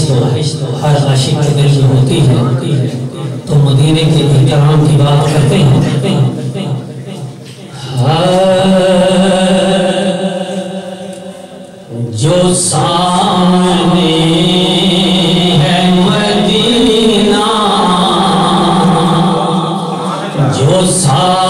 تو ہر عاشق کے دل میں ہوتی ہے۔ تو مدینے کے احترام کی بات کرتے ہیں۔ جو سامنے ہے مدینہ، جو سامنے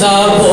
sapo